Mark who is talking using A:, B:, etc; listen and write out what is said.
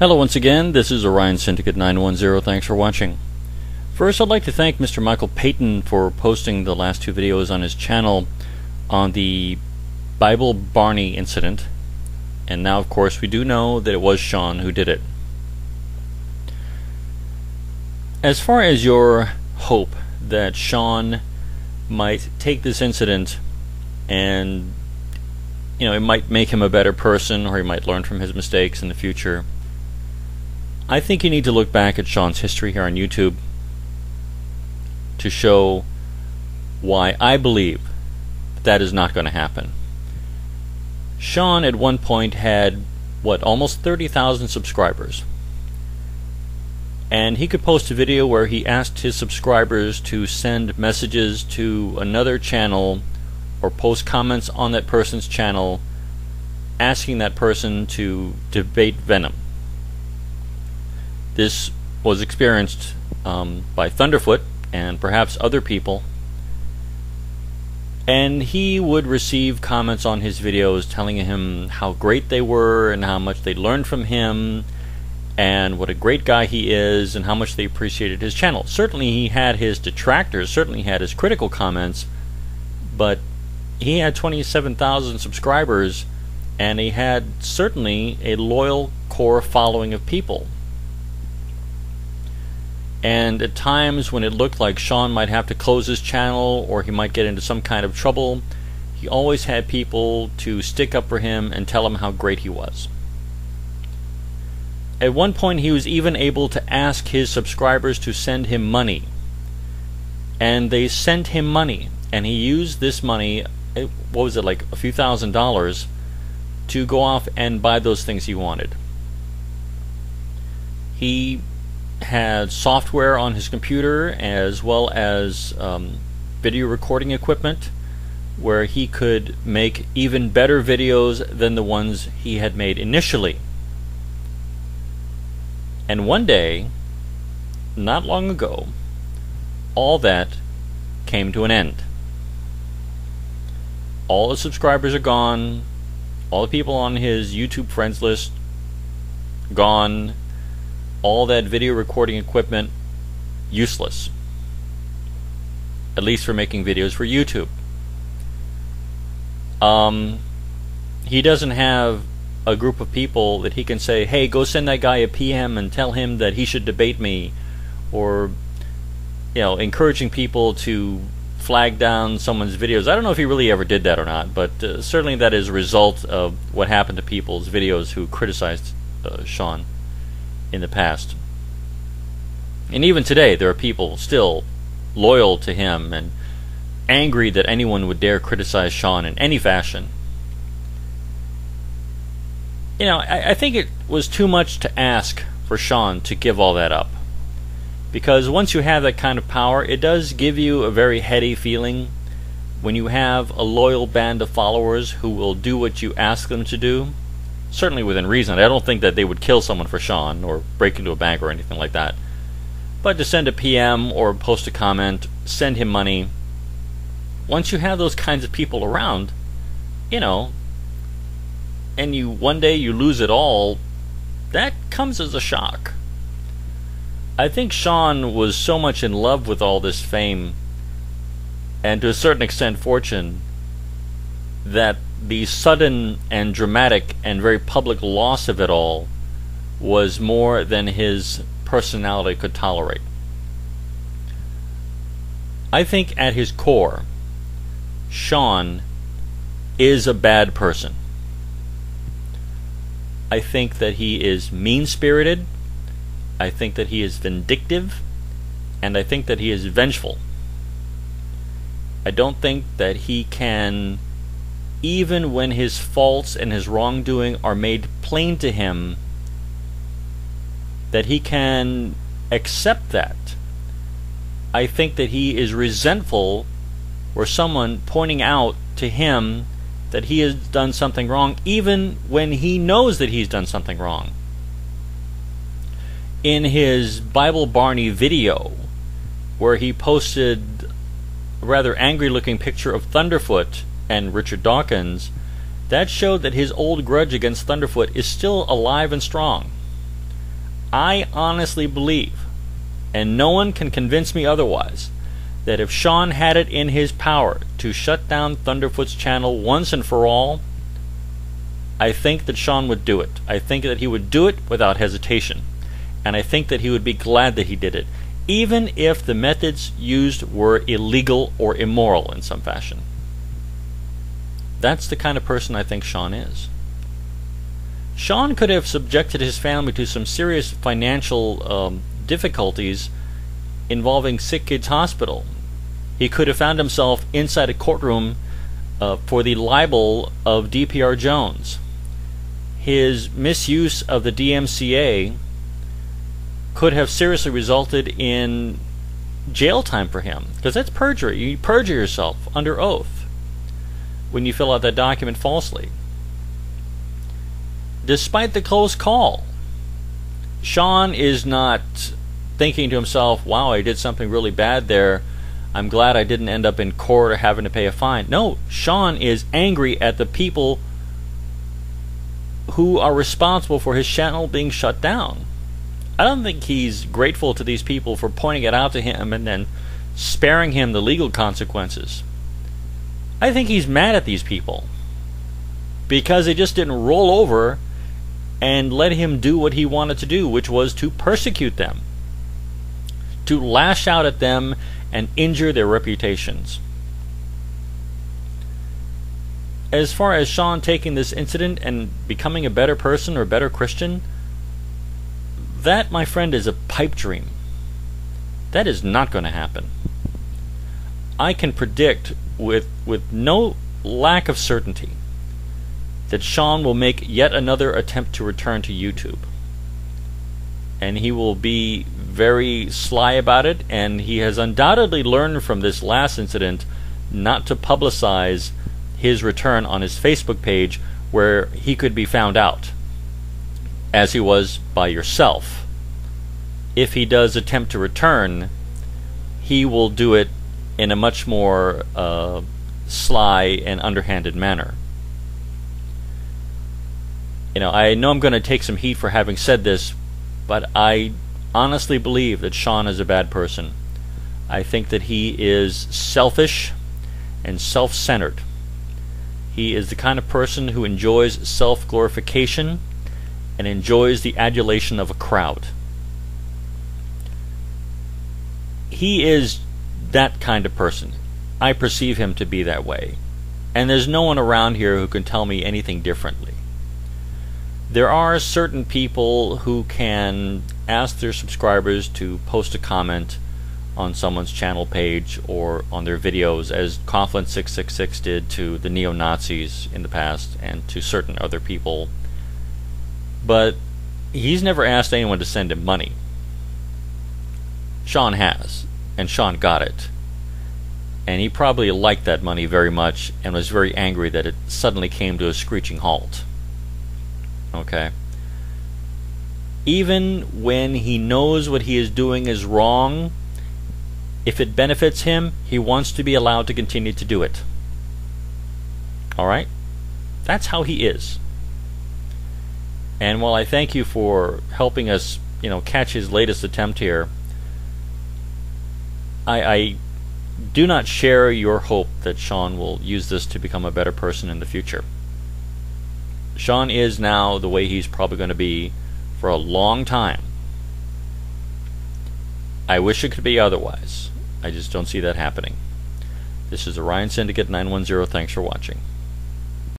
A: Hello once again, this is Orion Syndicate 910. Thanks for watching. First, I'd like to thank Mr. Michael Payton for posting the last two videos on his channel on the Bible Barney incident. And now, of course, we do know that it was Shawn who did it. As far as your hope that Shawn might take this incident and you know, it might make him a better person or he might learn from his mistakes in the future. I think you need to look back at Shawn's history here on YouTube to show why I believe that is not going to happen. Shawn at one point had what almost 30,000 subscribers. And he could post a video where he asked his subscribers to send messages to another channel or post comments on that person's channel asking that person to debate Venom. This was experienced um, by Thunderfoot and perhaps other people. And he would receive comments on his videos telling him how great they were and how much they learned from him and what a great guy he is and how much they appreciated his channel. Certainly he had his detractors, certainly had his critical comments, but he had 27,000 subscribers and he had certainly a loyal core following of people. And at times when it looked like Shawn might have to close his channel or he might get into some kind of trouble, he always had people to stick up for him and tell him how great he was. At one point, he was even able to ask his subscribers to send him money. And they sent him money, and he used this money eh, what was it like a few thousand dollars to go off and buy those things he wanted. He had software on his computer as well as um, video recording equipment where he could make even better videos than the ones he had made initially. And one day, not long ago, all that came to an end. All the subscribers are gone, all the people on his YouTube friends list gone, all that video recording equipment useless. At least for making videos for YouTube. Um, he doesn't have a group of people that he can say, hey, go send that guy a PM and tell him that he should debate me, or, you know, encouraging people to flag down someone's videos. I don't know if he really ever did that or not, but uh, certainly that is a result of what happened to people's videos who criticized uh, Shawn in the past. And even today, there are people still loyal to him and angry that anyone would dare criticize Shawn in any fashion. You know, I, I think it was too much to ask for Shawn to give all that up because once you have that kind of power, it does give you a very heady feeling when you have a loyal band of followers who will do what you ask them to do. Certainly within reason. I don't think that they would kill someone for Shawn or break into a bank or anything like that. But to send a PM or post a comment, send him money. Once you have those kinds of people around, you know, and you one day you lose it all, that comes as a shock. I think Shawn was so much in love with all this fame and to a certain extent fortune that the sudden and dramatic and very public loss of it all was more than his personality could tolerate. I think at his core, Shawn is a bad person. I think that he is mean spirited. I think that he is vindictive, and I think that he is vengeful. I don't think that he can, even when his faults and his wrongdoing are made plain to him, that he can accept that. I think that he is resentful or someone pointing out to him that he has done something wrong, even when he knows that he's done something wrong in his Bible Barney video, where he posted a rather angry looking picture of Thunderfoot and Richard Dawkins, that showed that his old grudge against Thunderfoot is still alive and strong. I honestly believe, and no one can convince me otherwise, that if Shawn had it in his power to shut down Thunderfoot's channel once and for all, I think that Shawn would do it. I think that he would do it without hesitation. And I think that he would be glad that he did it, even if the methods used were illegal or immoral in some fashion. That's the kind of person I think Shawn is. Shawn could have subjected his family to some serious financial um, difficulties involving Sick Kids Hospital. He could have found himself inside a courtroom uh, for the libel of DPR Jones. His misuse of the DMCA could have seriously resulted in jail time for him because that's perjury. You perjure yourself under oath when you fill out that document falsely. Despite the close call, Shawn is not thinking to himself, wow, I did something really bad there. I'm glad I didn't end up in court or having to pay a fine. No, Shawn is angry at the people who are responsible for his channel being shut down. I don't think he's grateful to these people for pointing it out to him and then sparing him the legal consequences. I think he's mad at these people because they just didn't roll over and let him do what he wanted to do, which was to persecute them, to lash out at them and injure their reputations. As far as Shawn taking this incident and becoming a better person or a better Christian, that, my friend, is a pipe dream. That is not going to happen. I can predict with with no lack of certainty that Shawn will make yet another attempt to return to YouTube. And he will be very sly about it, and he has undoubtedly learned from this last incident not to publicize his return on his Facebook page where he could be found out, as he was by yourself. If he does attempt to return, he will do it in a much more uh, sly and underhanded manner. You know, I know I'm going to take some heat for having said this, but I honestly believe that Shawn is a bad person. I think that he is selfish and self centered. He is the kind of person who enjoys self glorification and enjoys the adulation of a crowd. He is that kind of person. I perceive him to be that way. And there's no one around here who can tell me anything differently. There are certain people who can ask their subscribers to post a comment on someone's channel page or on their videos, as coughlan666 did to the neo Nazis in the past and to certain other people. But he's never asked anyone to send him money. Shawn has and Shawn got it. And he probably liked that money very much and was very angry that it suddenly came to a screeching halt. Okay? Even when he knows what he is doing is wrong, if it benefits him, he wants to be allowed to continue to do it. Alright? That's how he is. And while I thank you for helping us, you know, catch his latest attempt here, I, I do not share your hope that Shawn will use this to become a better person in the future. Shawn is now the way he's probably going to be for a long time. I wish it could be otherwise. I just don't see that happening. This is Orion Syndicate 910. Thanks for watching.